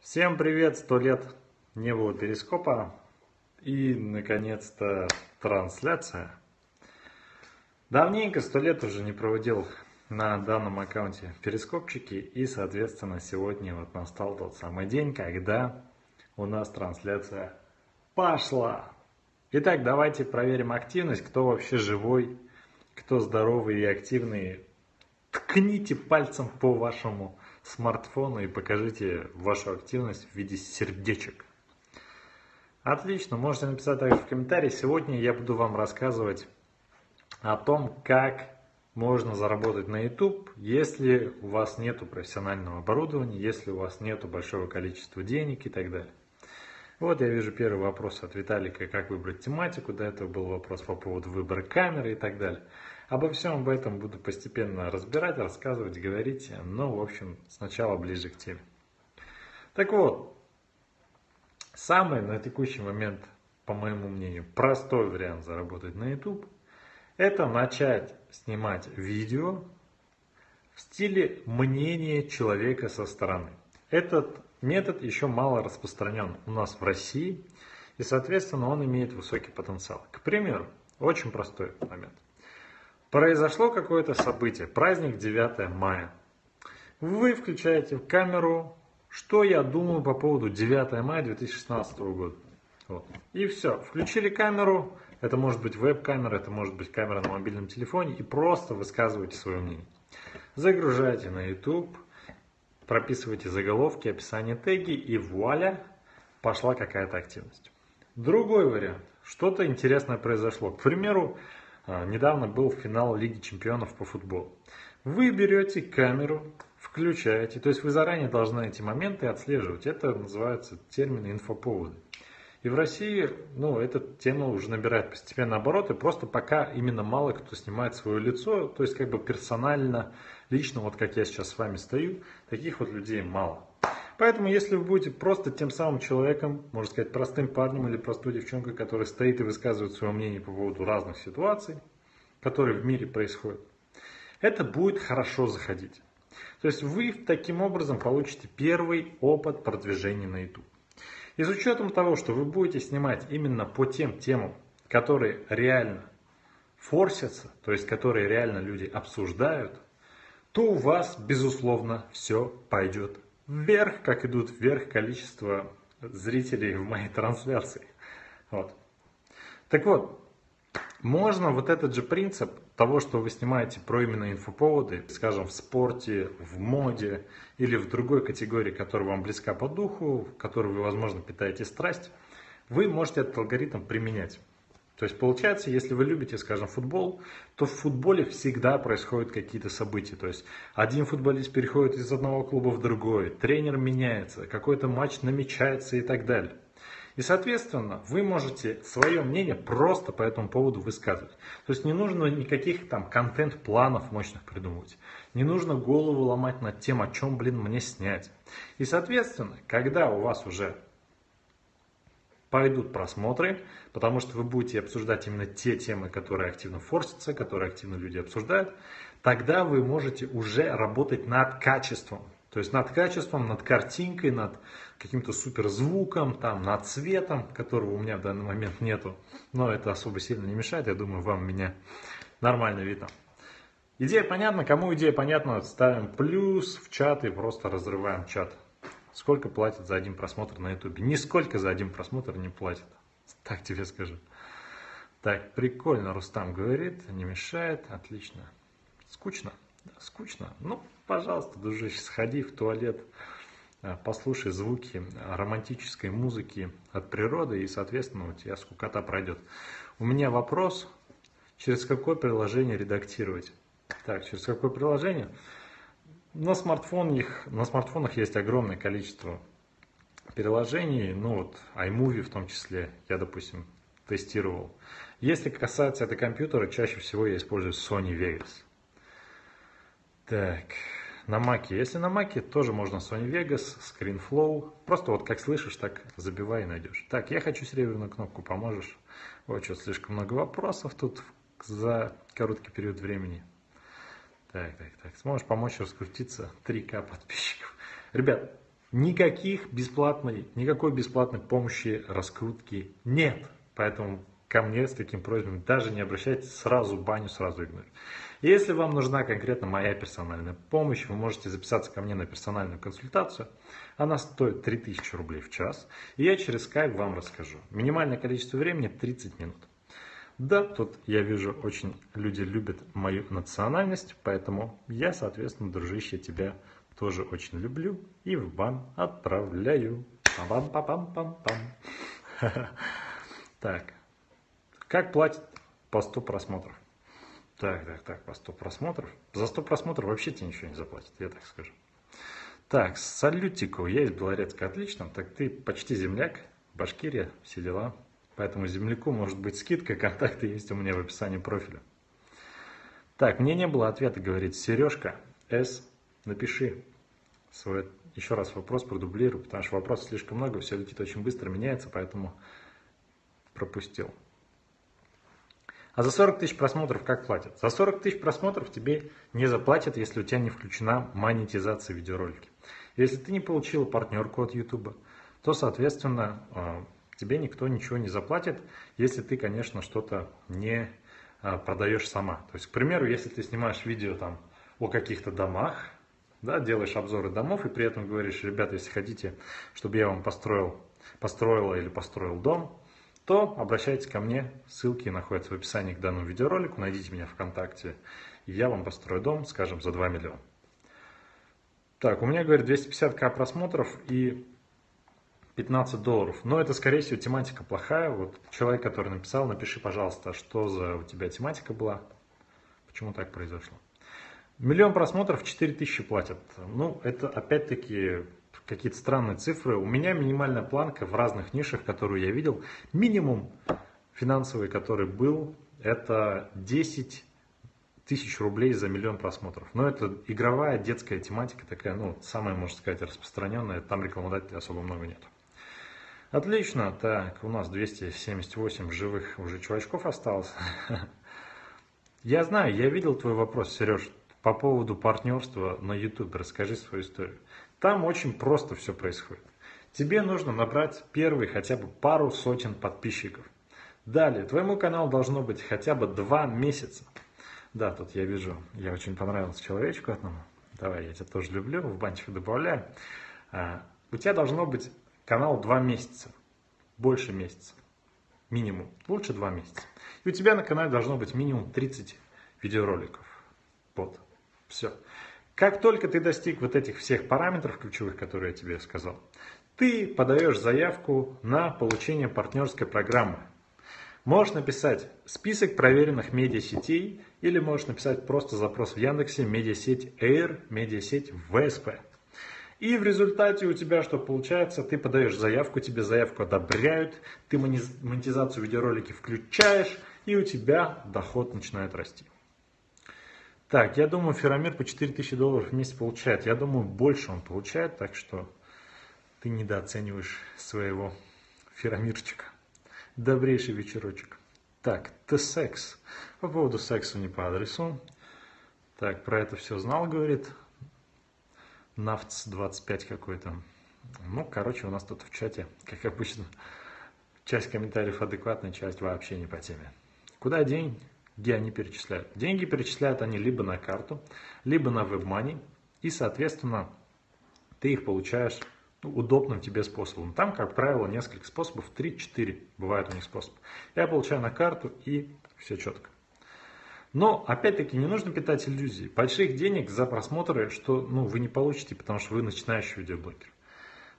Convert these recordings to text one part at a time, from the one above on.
Всем привет! Сто лет не было перископа. И, наконец-то, трансляция. Давненько, сто лет уже не проводил на данном аккаунте перископчики. И, соответственно, сегодня вот настал тот самый день, когда у нас трансляция пошла. Итак, давайте проверим активность, кто вообще живой, кто здоровый и активный. Ткните пальцем по вашему смартфона и покажите вашу активность в виде сердечек. Отлично, можете написать также в комментарии. Сегодня я буду вам рассказывать о том, как можно заработать на YouTube, если у вас нет профессионального оборудования, если у вас нет большого количества денег и так далее. Вот я вижу первый вопрос от Виталика, как выбрать тематику. До этого был вопрос по поводу выбора камеры и так далее. Обо всем об этом буду постепенно разбирать, рассказывать, говорить, но, в общем, сначала ближе к теме. Так вот, самый на текущий момент, по моему мнению, простой вариант заработать на YouTube, это начать снимать видео в стиле мнения человека со стороны. Этот метод еще мало распространен у нас в России, и, соответственно, он имеет высокий потенциал. К примеру, очень простой момент – Произошло какое-то событие, праздник 9 мая. Вы включаете камеру, что я думаю по поводу 9 мая 2016 года. Вот. И все, включили камеру, это может быть веб-камера, это может быть камера на мобильном телефоне, и просто высказывайте свое мнение. Загружаете на YouTube, прописывайте заголовки, описание теги, и вуаля, пошла какая-то активность. Другой вариант. Что-то интересное произошло. К примеру, недавно был финал Лиги Чемпионов по футболу. Вы берете камеру, включаете, то есть вы заранее должны эти моменты отслеживать. Это называется термин инфоповоды. И в России, ну, эта тема уже набирает постепенно обороты, просто пока именно мало кто снимает свое лицо, то есть как бы персонально, лично, вот как я сейчас с вами стою, таких вот людей мало. Поэтому, если вы будете просто тем самым человеком, можно сказать, простым парнем или простой девчонкой, который стоит и высказывает свое мнение по поводу разных ситуаций, которые в мире происходят, это будет хорошо заходить. То есть вы таким образом получите первый опыт продвижения на YouTube. И с учетом того, что вы будете снимать именно по тем темам, которые реально форсятся, то есть которые реально люди обсуждают, то у вас, безусловно, все пойдет вверх, как идут вверх количество зрителей в моей трансляции. Вот. Так вот, можно вот этот же принцип того, что вы снимаете про именно инфоповоды, скажем, в спорте, в моде или в другой категории, которая вам близка по духу, в которой вы, возможно, питаете страсть, вы можете этот алгоритм применять. То есть получается, если вы любите, скажем, футбол, то в футболе всегда происходят какие-то события. То есть один футболист переходит из одного клуба в другой, тренер меняется, какой-то матч намечается и так далее. И, соответственно, вы можете свое мнение просто по этому поводу высказывать. То есть не нужно никаких там контент-планов мощных придумывать. Не нужно голову ломать над тем, о чем, блин, мне снять. И, соответственно, когда у вас уже пойдут просмотры, потому что вы будете обсуждать именно те темы, которые активно форсятся, которые активно люди обсуждают, тогда вы можете уже работать над качеством. То есть над качеством, над картинкой, над каким-то суперзвуком, там, над цветом, которого у меня в данный момент нету. Но это особо сильно не мешает, я думаю, вам меня нормально видно. Идея понятна, кому идея понятна, ставим плюс в чат и просто разрываем чат. Сколько платят за один просмотр на ютубе? Нисколько за один просмотр не платят. Так тебе скажу. Так, прикольно, Рустам говорит, не мешает, отлично. Скучно? Да, скучно. Ну, пожалуйста, дружище, сходи в туалет, а, послушай звуки романтической музыки от природы, и, соответственно, у тебя скукота пройдет. У меня вопрос, через какое приложение редактировать? Так, через какое приложение? На смартфонах, на смартфонах есть огромное количество приложений, ну вот iMovie в том числе, я, допустим, тестировал. Если касается это компьютера, чаще всего я использую Sony Vegas. Так, на Mac. Если на Mac, тоже можно Sony Vegas, ScreenFlow. Просто вот как слышишь, так забивай и найдешь. Так, я хочу серебряную кнопку, поможешь? Вот что, слишком много вопросов тут за короткий период времени. Так, так, так. Сможешь помочь раскрутиться 3К подписчиков. Ребят, Никаких бесплатной, никакой бесплатной помощи, раскрутки нет. Поэтому ко мне с таким просьбами даже не обращайтесь, сразу баню, сразу игнорирую. Если вам нужна конкретно моя персональная помощь, вы можете записаться ко мне на персональную консультацию. Она стоит 3000 рублей в час. И я через скайп вам расскажу. Минимальное количество времени 30 минут. Да, тут я вижу, очень люди любят мою национальность, поэтому я, соответственно, дружище, тебя тоже очень люблю и в бан отправляю. Пам-пам-пам-пам-пам. Так, как платят по 100 просмотров? Так, так, так, по 100 просмотров. За 100 просмотров вообще тебе ничего не заплатят, я так скажу. Так, салютику, я из Белорецка, отлично. Так ты почти земляк, Башкирия, все дела. Поэтому земляку может быть скидка, контакты есть у меня в описании профиля. Так, мне не было ответа, говорит Сережка С. Напиши свой еще раз вопрос, продублирую, потому что вопросов слишком много, все летит очень быстро, меняется, поэтому пропустил. А за 40 тысяч просмотров как платят? За 40 тысяч просмотров тебе не заплатят, если у тебя не включена монетизация видеоролики. Если ты не получил партнерку от YouTube, то, соответственно, а, тебе никто ничего не заплатит, если ты, конечно, что-то не а, продаешь сама. То есть, к примеру, если ты снимаешь видео там о каких-то домах, да, делаешь обзоры домов и при этом говоришь, ребята, если хотите, чтобы я вам построил, построила или построил дом, то обращайтесь ко мне, ссылки находятся в описании к данному видеоролику, найдите меня ВКонтакте, и я вам построю дом, скажем, за 2 миллиона. Так, у меня, говорит, 250к просмотров и 15 долларов. Но это, скорее всего, тематика плохая. Вот человек, который написал, напиши, пожалуйста, что за у тебя тематика была, почему так произошло. Миллион просмотров 4000 платят. Ну, это опять-таки какие-то странные цифры. У меня минимальная планка в разных нишах, которую я видел, минимум финансовый, который был, это 10 тысяч рублей за миллион просмотров. Но это игровая детская тематика такая, ну, самая, можно сказать, распространенная. Там рекламодателей особо много нет. Отлично, так, у нас 278 живых уже чувачков осталось. Я знаю, я видел твой вопрос, Сереж, по поводу партнерства на YouTube. Расскажи свою историю. Там очень просто все происходит. Тебе нужно набрать первый хотя бы пару сотен подписчиков. Далее, твоему каналу должно быть хотя бы два месяца. Да, тут я вижу, я очень понравился человечку одному. Давай, я тебя тоже люблю, в банчик добавляю. А, у тебя должно быть канал два месяца, больше месяца, минимум, лучше два месяца. И у тебя на канале должно быть минимум 30 видеороликов. Вот, все. Как только ты достиг вот этих всех параметров ключевых, которые я тебе сказал, ты подаешь заявку на получение партнерской программы. Можешь написать список проверенных медиасетей или можешь написать просто запрос в Яндексе медиасеть Air, медиасеть VSP. И в результате у тебя что получается? Ты подаешь заявку, тебе заявку одобряют, ты монетизацию видеоролики включаешь, и у тебя доход начинает расти. Так, я думаю, Феромир по 4000 долларов в месяц получает. Я думаю, больше он получает, так что ты недооцениваешь своего Феромирчика. Добрейший вечерочек. Так, Т-секс. По поводу секса не по адресу. Так, про это все знал, говорит. Нафтс 25 какой-то. Ну, короче, у нас тут в чате, как обычно, часть комментариев адекватная, часть вообще не по теме. Куда день? где они перечисляют. Деньги перечисляют они либо на карту, либо на WebMoney, и, соответственно, ты их получаешь ну, удобным тебе способом. Там, как правило, несколько способов, 3-4 бывают у них способы. Я получаю на карту и все четко. Но, опять-таки, не нужно питать иллюзии. Больших денег за просмотры, что ну, вы не получите, потому что вы начинающий видеоблогер.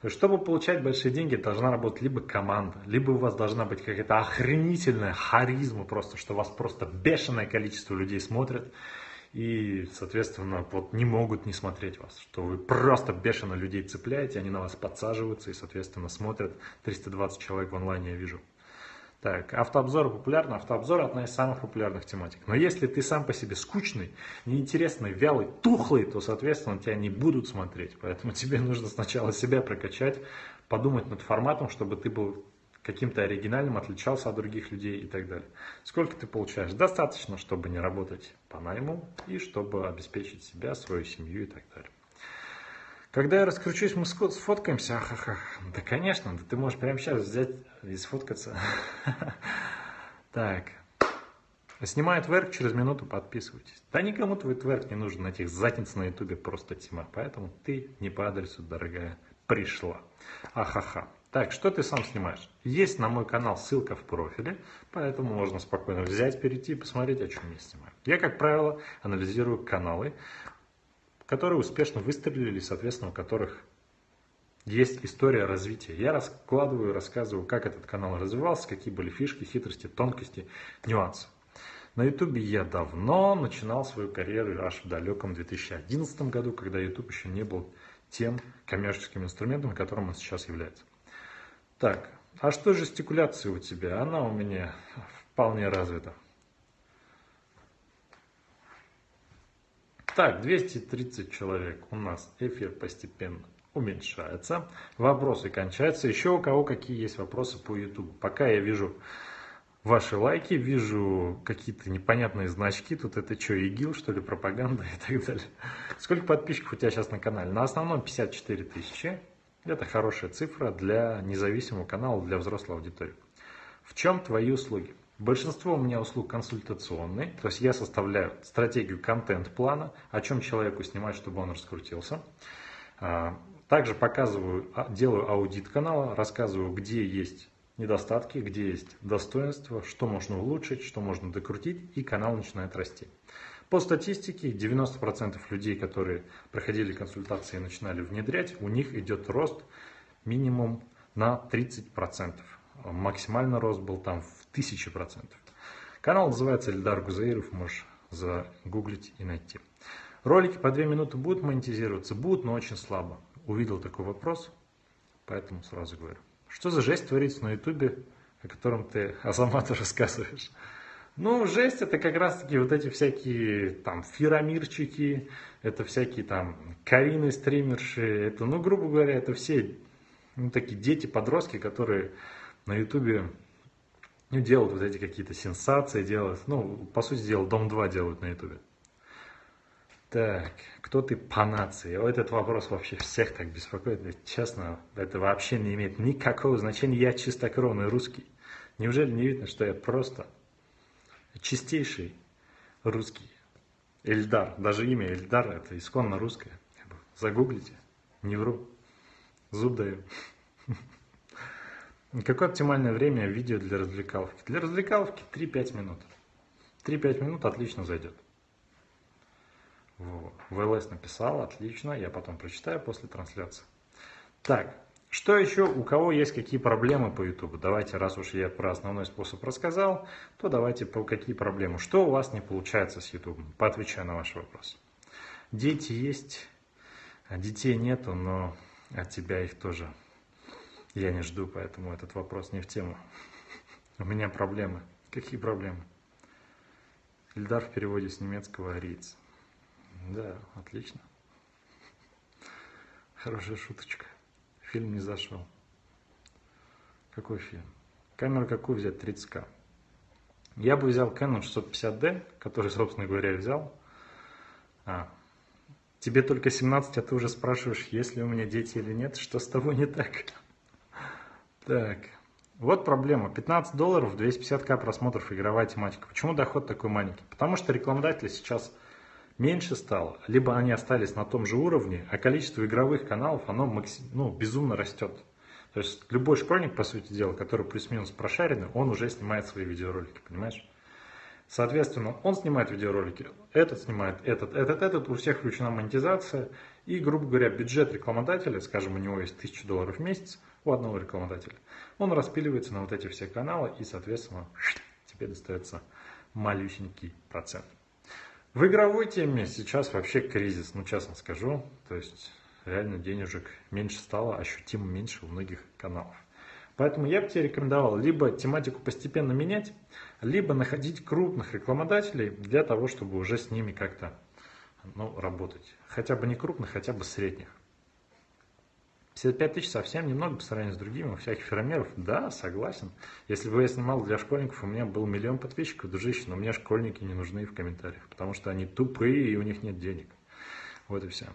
То есть, чтобы получать большие деньги, должна работать либо команда, либо у вас должна быть какая-то охренительная харизма просто, что вас просто бешеное количество людей смотрят и, соответственно, вот не могут не смотреть вас, что вы просто бешено людей цепляете, они на вас подсаживаются и, соответственно, смотрят 320 человек в онлайне, я вижу. Так, автообзор популярны. Автообзор одна из самых популярных тематик. Но если ты сам по себе скучный, неинтересный, вялый, тухлый, то, соответственно, тебя не будут смотреть. Поэтому тебе нужно сначала себя прокачать, подумать над форматом, чтобы ты был каким-то оригинальным, отличался от других людей и так далее. Сколько ты получаешь? Достаточно, чтобы не работать по найму и чтобы обеспечить себя, свою семью и так далее. Когда я раскручусь, мы сфоткаемся. Ахаха. Да, конечно, да ты можешь прямо сейчас взять и сфоткаться. Так. Снимает тверк, через минуту подписывайтесь. Да никому твой тверк не нужен, этих задниц на ютубе просто тьма. Поэтому ты не по адресу, дорогая, пришла. Ахаха. Так, что ты сам снимаешь? Есть на мой канал ссылка в профиле, поэтому можно спокойно взять, перейти и посмотреть, о чем я снимаю. Я, как правило, анализирую каналы, которые успешно выстрелили, соответственно, у которых есть история развития. Я раскладываю, рассказываю, как этот канал развивался, какие были фишки, хитрости, тонкости, нюансы. На ютубе я давно начинал свою карьеру, аж в далеком 2011 году, когда YouTube еще не был тем коммерческим инструментом, которым он сейчас является. Так, а что жестикуляция у тебя? Она у меня вполне развита. Так, 230 человек. У нас эфир постепенно уменьшается. Вопросы кончаются. Еще у кого какие есть вопросы по YouTube? Пока я вижу ваши лайки, вижу какие-то непонятные значки. Тут это что, ИГИЛ, что ли, пропаганда и так далее. Сколько подписчиков у тебя сейчас на канале? На основном 54 тысячи. Это хорошая цифра для независимого канала, для взрослой аудитории. В чем твои услуги? Большинство у меня услуг консультационные, то есть я составляю стратегию контент-плана, о чем человеку снимать, чтобы он раскрутился. А, также показываю, а, делаю аудит канала, рассказываю, где есть недостатки, где есть достоинства, что можно улучшить, что можно докрутить, и канал начинает расти. По статистике, 90% людей, которые проходили консультации и начинали внедрять, у них идет рост минимум на 30%. Максимальный рост был там в тысячи процентов. Канал называется Эльдар Гузаиров, можешь загуглить и найти. Ролики по 2 минуты будут монетизироваться? Будут, но очень слабо. Увидел такой вопрос, поэтому сразу говорю. Что за жесть творится на ютубе, о котором ты Азамату рассказываешь? Ну, жесть это как раз таки вот эти всякие там фирамирчики, это всякие там Карины стримерши, это, ну, грубо говоря, это все ну, такие дети, подростки, которые на ютубе ну, делают вот эти какие-то сенсации, делают, ну, по сути дела, Дом-2 делают на ютубе. Так, кто ты по нации? Этот вопрос вообще всех так беспокоит. Ведь, честно, это вообще не имеет никакого значения. Я чистокровный русский. Неужели не видно, что я просто чистейший русский? Эльдар. Даже имя Эльдар это исконно русское. Загуглите. Не вру. Зуб даю. Какое оптимальное время видео для развлекаловки? Для развлекаловки 3-5 минут. 3-5 минут отлично зайдет. ВЛС написал, отлично, я потом прочитаю после трансляции. Так, что еще, у кого есть какие проблемы по YouTube? Давайте, раз уж я про основной способ рассказал, то давайте по какие проблемы. Что у вас не получается с YouTube? Поотвечаю на ваш вопрос. Дети есть, а детей нету, но от тебя их тоже я не жду, поэтому этот вопрос не в тему. У меня проблемы. Какие проблемы? Ильдар в переводе с немецкого ариец. Да, отлично. Хорошая шуточка. Фильм не зашел. Какой фильм? Камеру какую взять? 30к. Я бы взял Canon 650D, который, собственно говоря, взял. А, тебе только 17, а ты уже спрашиваешь, есть ли у меня дети или нет. Что с тобой не так? Так, вот проблема. 15 долларов, 250к просмотров, игровая тематика. Почему доход такой маленький? Потому что рекламодатели сейчас меньше стало, либо они остались на том же уровне, а количество игровых каналов, оно максим, ну, безумно растет. То есть любой школьник, по сути дела, который плюс-минус прошаренный, он уже снимает свои видеоролики, понимаешь? Соответственно, он снимает видеоролики, этот снимает этот, этот, этот, у всех включена монетизация, и, грубо говоря, бюджет рекламодателя, скажем, у него есть 1000 долларов в месяц, у одного рекламодателя. Он распиливается на вот эти все каналы и, соответственно, тебе достается малюсенький процент. В игровой теме сейчас вообще кризис, ну честно скажу. То есть реально денежек меньше стало, ощутимо меньше у многих каналов. Поэтому я бы тебе рекомендовал либо тематику постепенно менять, либо находить крупных рекламодателей для того, чтобы уже с ними как-то ну, работать. Хотя бы не крупных, хотя бы средних. 55 тысяч совсем немного по сравнению с другими, у всяких фермеров. Да, согласен. Если бы я снимал для школьников, у меня был миллион подписчиков, дружище, но мне школьники не нужны в комментариях, потому что они тупые и у них нет денег. Вот и все.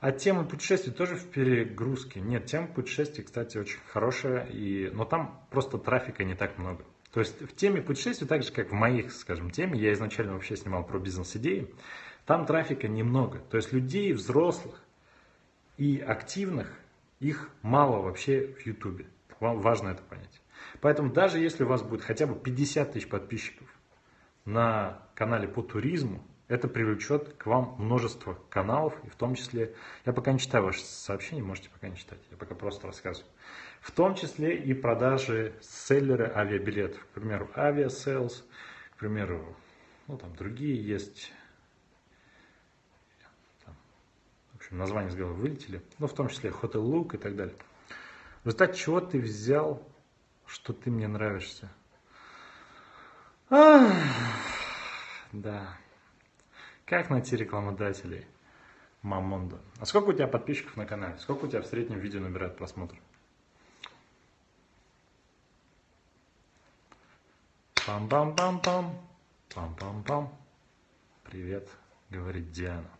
А тема путешествий тоже в перегрузке. Нет, тема путешествий, кстати, очень хорошая, и... но там просто трафика не так много. То есть в теме путешествий, так же как в моих, скажем, теме, я изначально вообще снимал про бизнес-идеи, там трафика немного. То есть людей взрослых и активных, их мало вообще в Ютубе. Вам важно это понять. Поэтому даже если у вас будет хотя бы 50 тысяч подписчиков на канале по туризму, это привлечет к вам множество каналов, и в том числе, я пока не читаю ваши сообщения, можете пока не читать, я пока просто рассказываю. В том числе и продажи селлеры авиабилетов, к примеру, Aviasales, к примеру, ну там другие есть, там, в общем, название с головы вылетели, ну в том числе Hotel Look и так далее. В результате чего ты взял, что ты мне нравишься? Ах, да. Как найти рекламодателей? Мамонда. А сколько у тебя подписчиков на канале? Сколько у тебя в среднем видео набирает просмотр? Пам-пам-пам-пам. Пам-пам-пам. Привет, говорит Диана.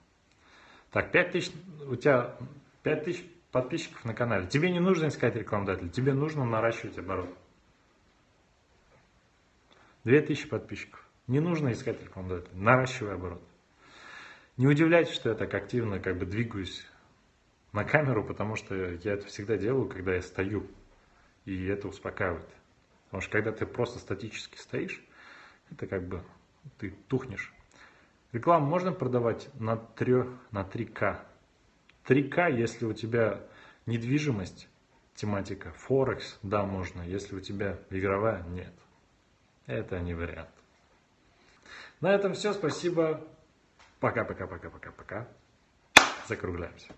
Так, 5 тысяч, у тебя 5 тысяч подписчиков на канале. Тебе не нужно искать рекламодателя, тебе нужно наращивать оборот. 2000 подписчиков. Не нужно искать рекламодателя, наращивай оборот. Не удивляйтесь, что я так активно как бы двигаюсь на камеру, потому что я это всегда делаю, когда я стою. И это успокаивает. Потому что когда ты просто статически стоишь, это как бы ты тухнешь. Рекламу можно продавать на 3, на 3К. 3К, если у тебя недвижимость, тематика, Форекс, да, можно. Если у тебя игровая, нет. Это не вариант. На этом все. Спасибо. Пока-пока-пока-пока-пока. Закругляемся.